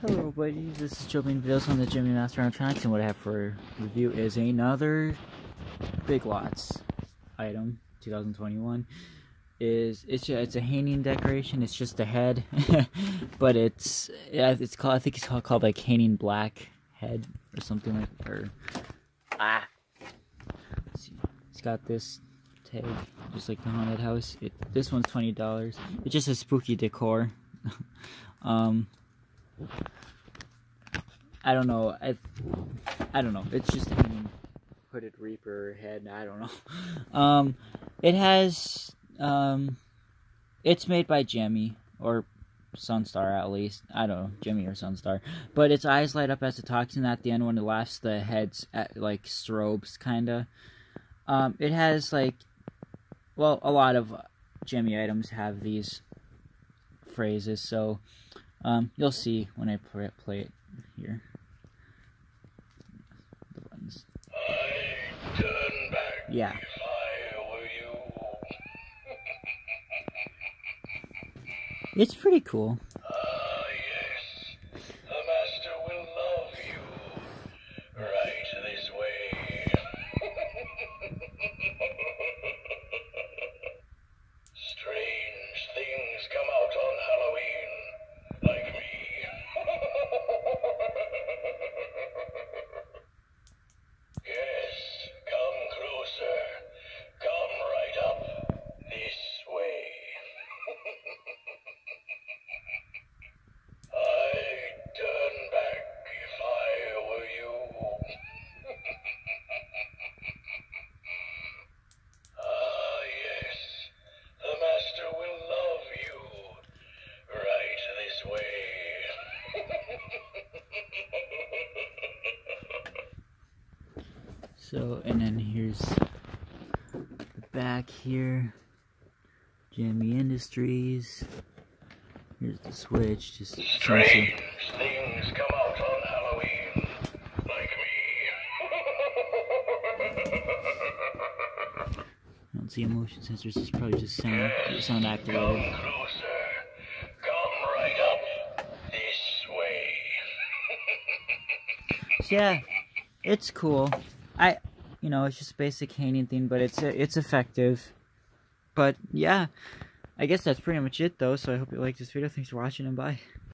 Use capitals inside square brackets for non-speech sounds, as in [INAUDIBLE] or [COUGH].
Hello everybody, this is making videos on the Gemmy Master Animatronics and what I have for review is another Big Lots item, 2021. Is it's it's a hanging decoration, it's just a head, [LAUGHS] but it's it's called I think it's called, called like hanging black head or something like or ah it's got this tag just like the haunted house. It this one's twenty dollars. It's just a spooky decor. [LAUGHS] um I don't know. I I don't know. It's just a hooded reaper head. I don't know. [LAUGHS] Um, it has um, it's made by Gemmy or Sunstar at least. I don't know, Gemmy or Sunstar. But its eyes light up as it talks, and at the end when it laughs, the head's at, like strobes, kinda. Um, it has like, well, a lot of Gemmy items have these phrases, so um, you'll see when I play it here. The buttons. Yeah. It's pretty cool. So, and then here's the back here. Gemmy Industries. Here's the switch. Just strange things come out on Halloween, like me. [LAUGHS] I don't see motion sensors. It's probably just sound yes, sound activated. Come closer. Come right up this way. [LAUGHS] so yeah, it's cool. I, you know, it's just basic hanging thing, but it's it's effective. But yeah, I guess that's pretty much it though. So I hope you liked this video. Thanks for watching and bye.